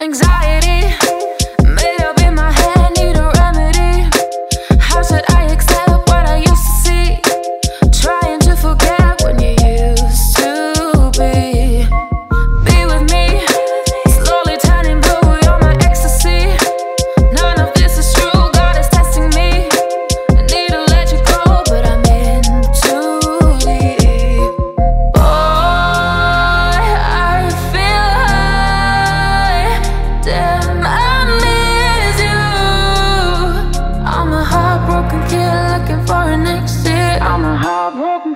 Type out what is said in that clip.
Anxiety